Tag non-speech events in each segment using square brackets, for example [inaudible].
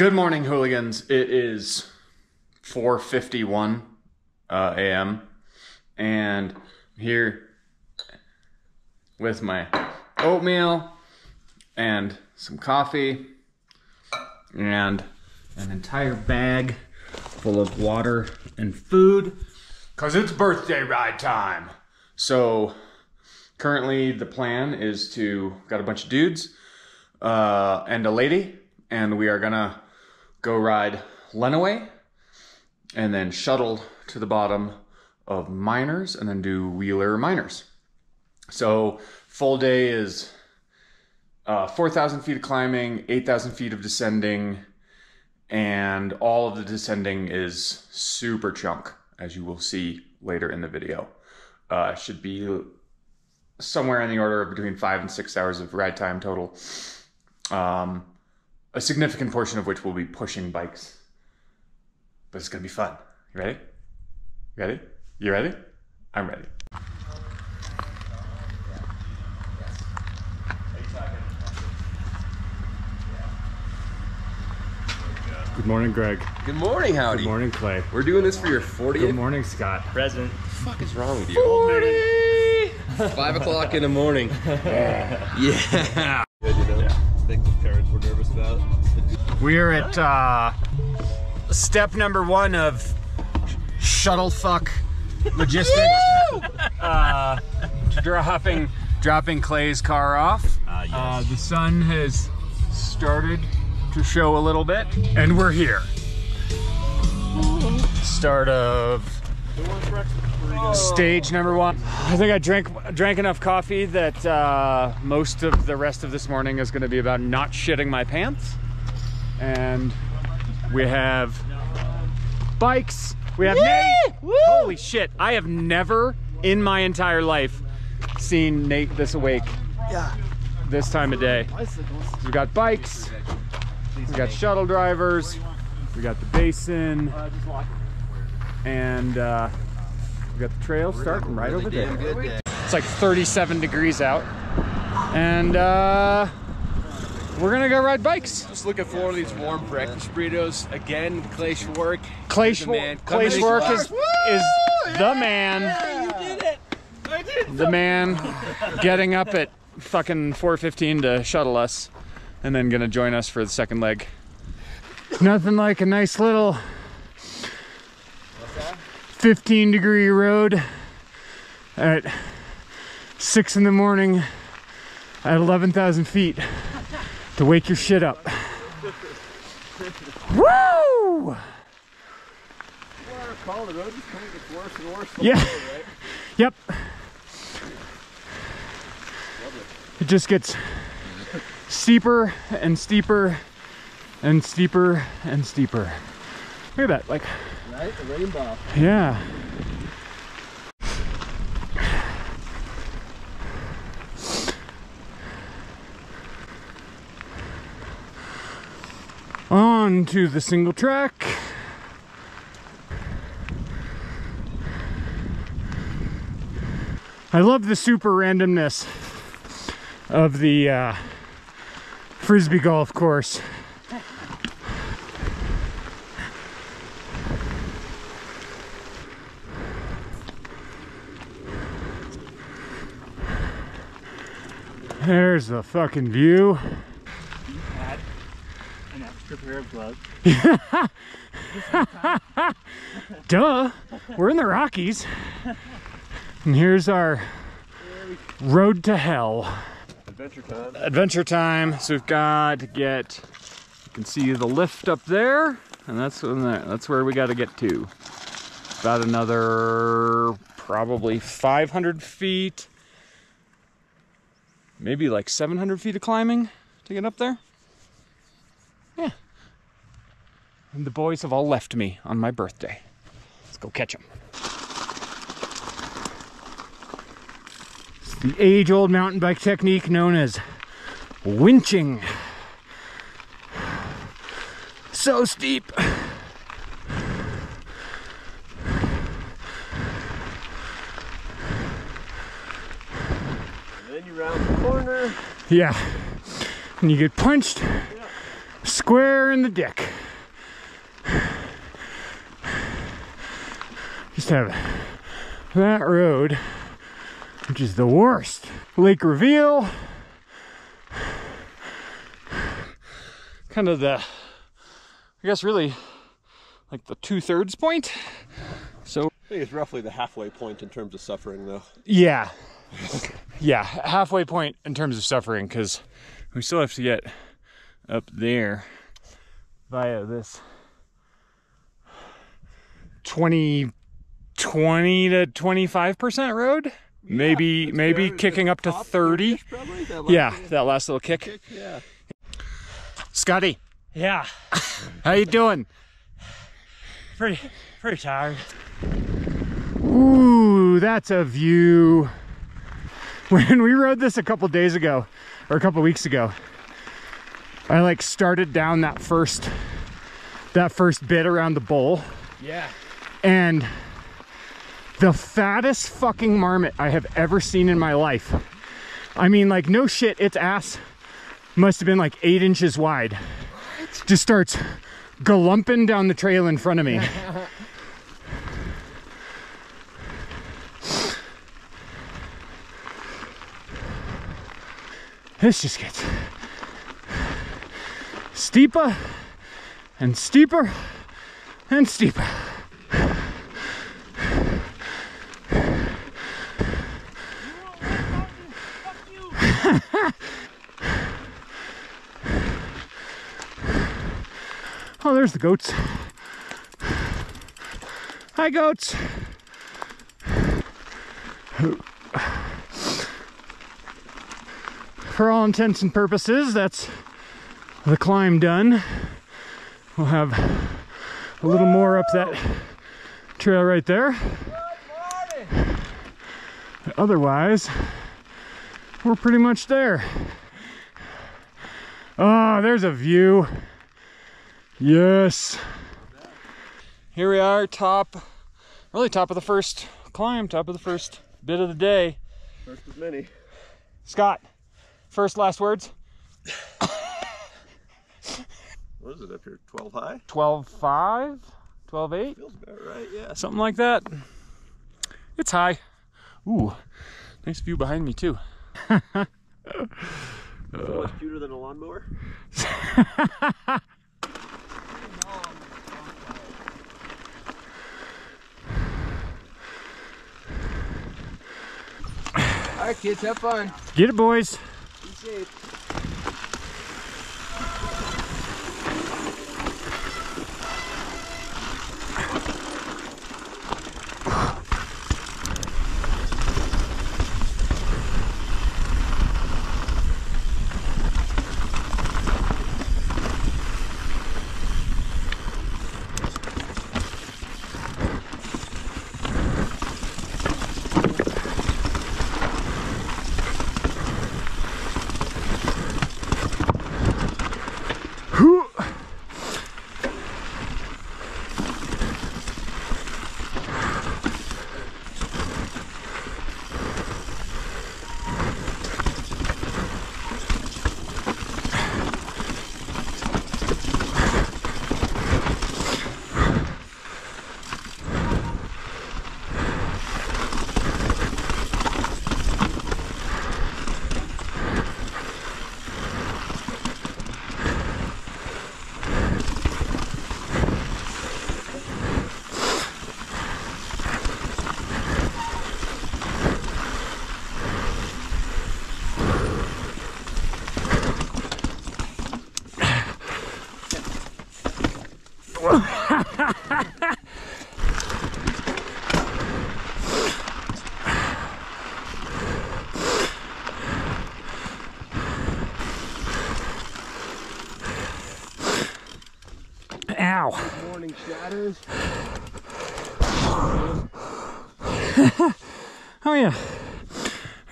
Good morning, hooligans. It is 4:51 uh, a.m. and I'm here with my oatmeal and some coffee and an entire bag full of water and food cuz it's birthday ride time. So currently the plan is to got a bunch of dudes uh, and a lady and we are gonna go ride Lenawee and then shuttle to the bottom of Miners and then do Wheeler Miners. So full day is uh, 4,000 feet of climbing, 8,000 feet of descending, and all of the descending is super chunk, as you will see later in the video. Uh, should be somewhere in the order of between five and six hours of ride time total. Um, a significant portion of which will be pushing bikes. But it's gonna be fun. You ready? You ready? You ready? I'm ready. Good morning, Greg. Good morning, Howdy. Good morning, Clay. We're doing this for your 40th. Good morning, Scott. Present. What the fuck is wrong with you? 40! [laughs] Five o'clock in the morning. [laughs] yeah. Good, you know? Things the parents were nervous about. We are at uh, step number one of shuttle fuck logistics. [laughs] uh, dropping dropping Clay's car off. Ah, yes. Uh, the sun has started to show a little bit, and we're here. Start of stage number one. I think I drank drank enough coffee that uh, most of the rest of this morning is going to be about not shitting my pants. And we have bikes. We have Nate. Holy shit! I have never in my entire life seen Nate this awake. Yeah. This time of day. We got bikes. We got shuttle drivers. We got the basin, and uh, we got the trail starting right over there. It's like 37 degrees out, and uh, we're gonna go ride bikes. Just looking forward to these warm breakfast burritos. Again, Clay Schwark. Clay, He's the man. Schwar- Clay Coming Schwark in is, is the man. You did it. I did. The man getting up at fucking 4:15 to shuttle us, and then gonna join us for the second leg. Nothing like a nice little 15 degree road at six in the morning at 11,000 feet to wake your shit up. [laughs] Woo! Calling the road is coming to worse and worse. Yeah. Yep. It just gets steeper and steeper and steeper and steeper. Look at that, like, Right? The rainbow. yeah. On to the single track. I love the super randomness of the uh, frisbee golf course. There's the fucking view. Had an extra pair of gloves. [laughs] Duh, we're in the Rockies. And here's our road to hell. Adventure time. Adventure time. So we've got to get, you can see the lift up there, and that's that's where we got to get to. About another probably 500 feet, maybe like 700 feet of climbing to get up there. Yeah. And the boys have all left me on my birthday. Let's go catch them. It's the age old mountain bike technique known as winching. So steep. Then you round the corner. Yeah. And you get punched Square in the dick. Just have that road, which is the worst. Lake Reveal. Kind of the, I guess, really like the two thirds point. So, I think it's roughly the halfway point in terms of suffering, though. yeah. [laughs] Yeah, halfway point in terms of suffering because we still have to get up there via this 20 20 to 25% road. maybe maybe kicking up to 30. Probably that Yeah, that last little kick. Yeah. Scotty, Yeah, [laughs] how you doing? pretty pretty tired. Ooh, that's a view. [laughs] When we rode this a couple days ago, or a couple weeks ago, I like started down that first that first bit around the bowl. Yeah. And the fattest fucking marmot I have ever seen in my life. I mean, like, no shit, its ass must have been like eight inches wide. Just starts galumping down the trail in front of me. [laughs] this just gets steeper and steeper and steeper. [laughs] Oh, there's the goats. Hi, goats. For all intents and purposes, that's the climb done. We'll have a little more up that trail right there. Otherwise, we're pretty much there. Oh, there's a view. Yes. Here we are, top, really top of the first climb, top of the first bit of the day. First of many. Scott, first last words? What is it up here? 12 high? 12 5, 12 8, Feels about right, yeah. something like that. It's high. Ooh, nice view behind me, too. [laughs] So much cuter than a lawnmower? All right, kids, have fun. Get it, boys. Be safe. Whew. Ow. Morning shadows. Oh, yeah.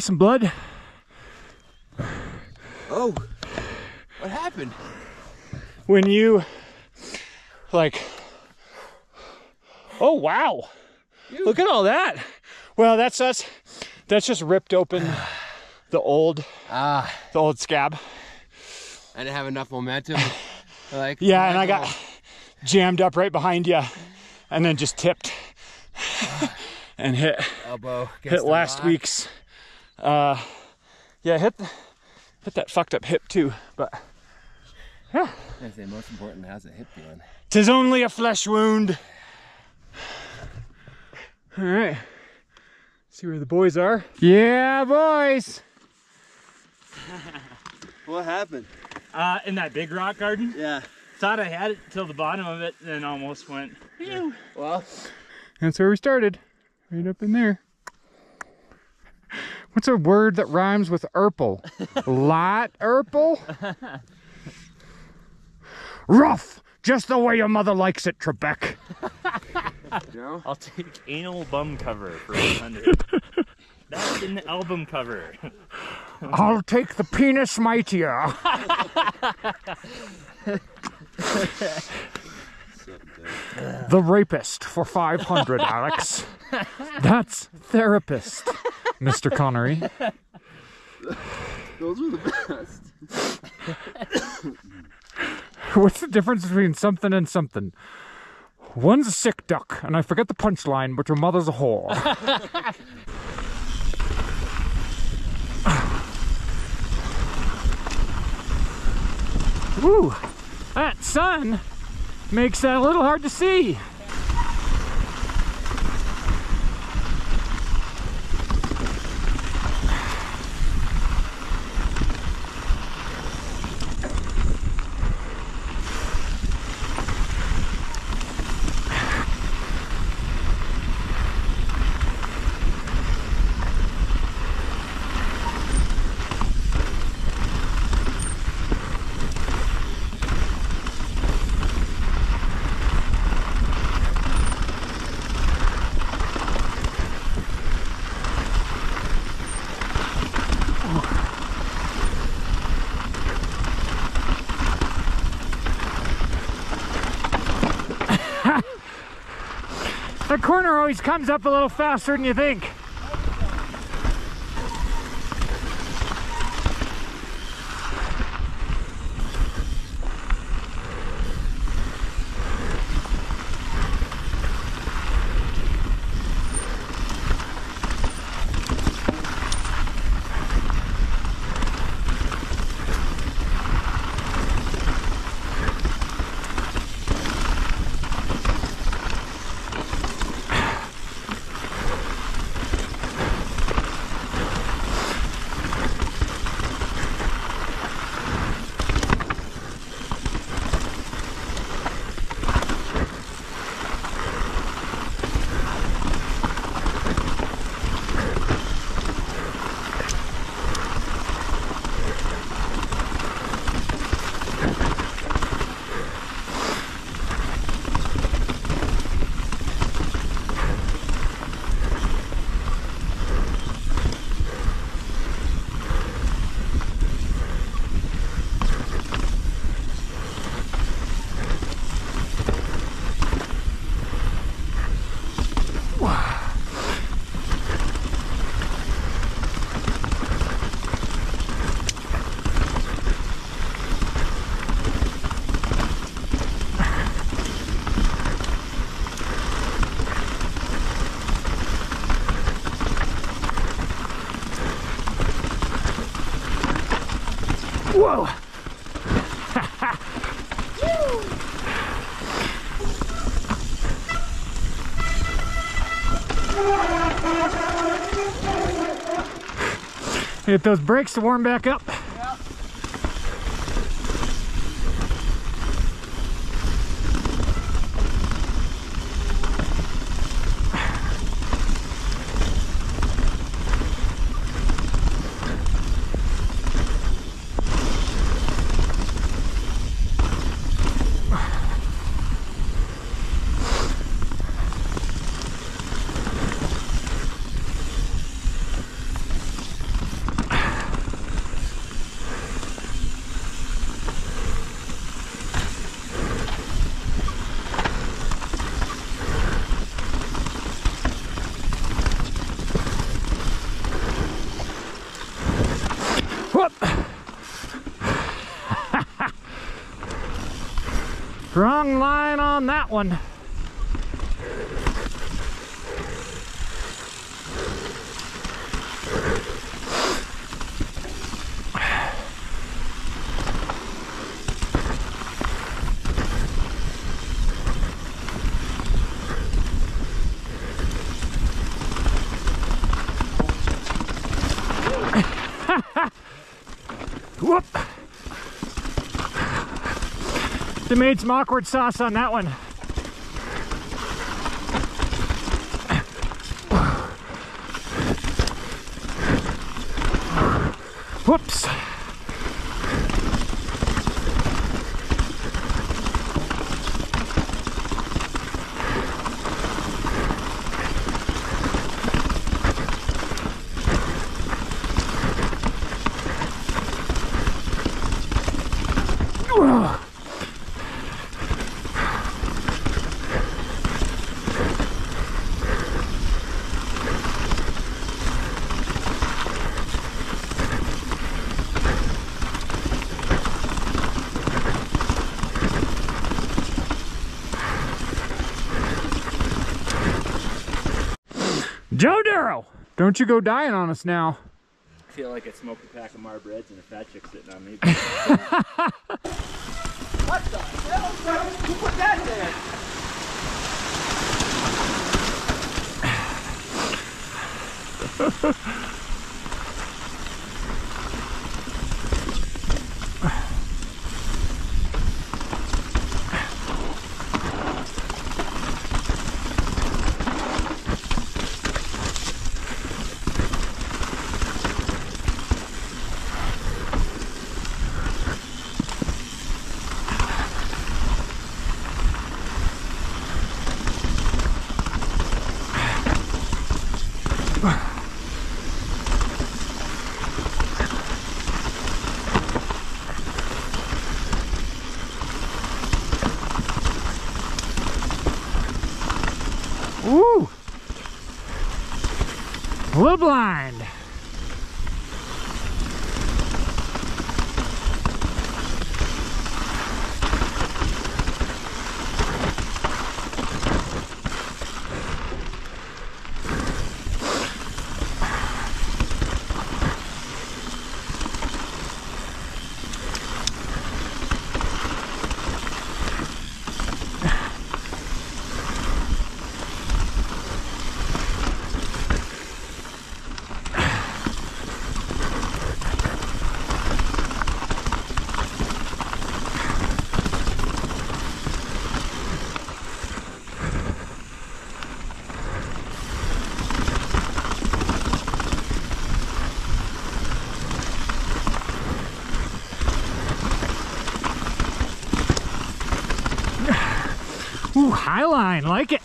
There's some blood. Oh, what happened? when you like oh wow look at all that well that's us. that's just ripped open the old Ah, the old scab I didn't have enough momentum. [sighs] Like Yeah, and I got jammed up right behind you, and then just tipped [sighs] and hit elbow. hit last week's. Uh, yeah, hit hit that fucked up hip too. But yeah. I say most important, how's the hip doing? tis only a flesh wound. All right, see where the boys are. Yeah, boys. [laughs] What happened? Uh, in that big rock garden, Yeah. thought I had it till the bottom of it, then almost went. Well, That's where we started, right up in there. What's a word that rhymes with erple? Lot erple? Rough, just the way your mother likes it, Trebek. I'll take anal bum cover for 100. That's an album cover. I'll take the penis mightier. [laughs] the rapist for 500, Alex. [laughs] That's therapist, Mr. Connery. Those were the best. [laughs] What's the difference between something and something? One's a sick duck, and I forget the punchline, but your mother's a whore. [laughs] Woo! That sun makes that a little hard to see. Corner always comes up a little faster than you think. Hit those brakes to warm back up. On that one. [laughs] Whoop. They made some awkward sauce on that one. JoeDuro! Don't you go dying on us now. I feel like I smoked a pack of Marbreds and a fat chick sitting on me. [laughs] Woo! [laughs] A Ooh, high line, like it.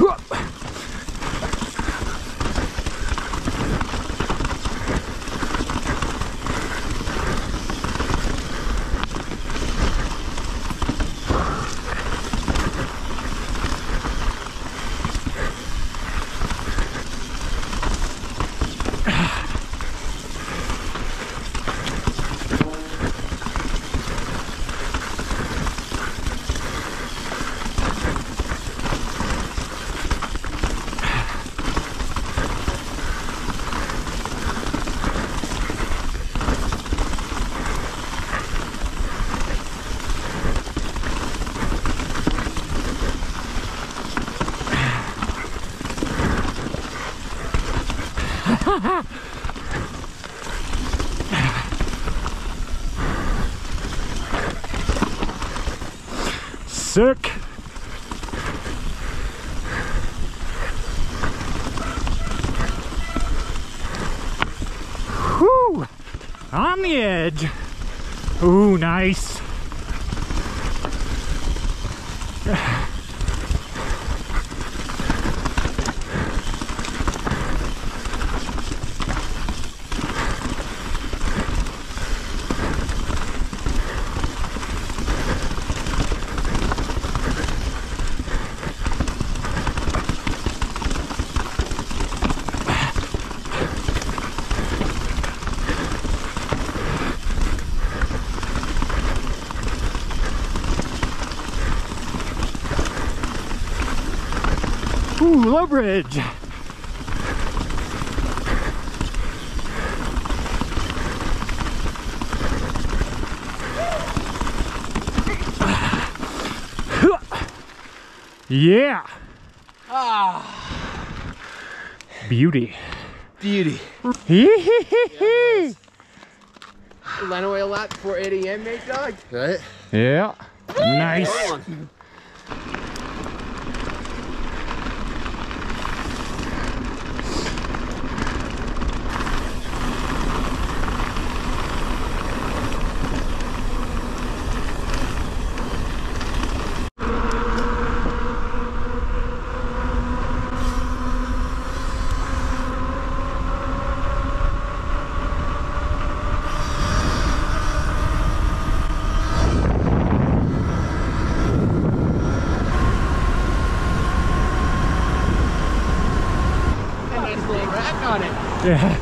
Whoop. Sick. Whew. On the edge. Ooh, nice. Ooh, low bridge. Yeah. Ah. Beauty. Beauty. Hee-hee-hee-hee. Ran away a lot before 8 a.m., mate, dog. Right? Yeah. Nice. A nice little rack on it. Yeah.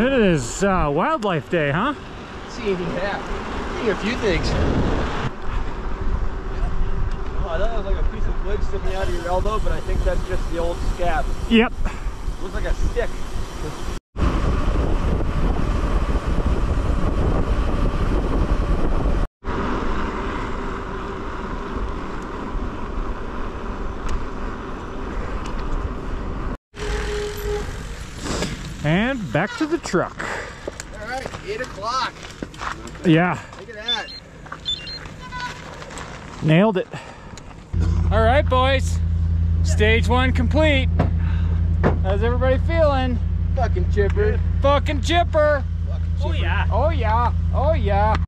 It is uh, Wildlife Day, huh? See Seeing yeah. Seeing a few things. Oh, I thought it was like a piece of wood sticking out of your elbow, but I think that's just the old scab. Yep. looks like a stick. And back to the truck. All right, 8 o'clock. Yeah. Look at that. Nailed it. All right, boys. Stage one complete. How's everybody feeling? Fucking chipper. Fucking chipper. Fucking Oh yeah. Oh yeah. Oh yeah.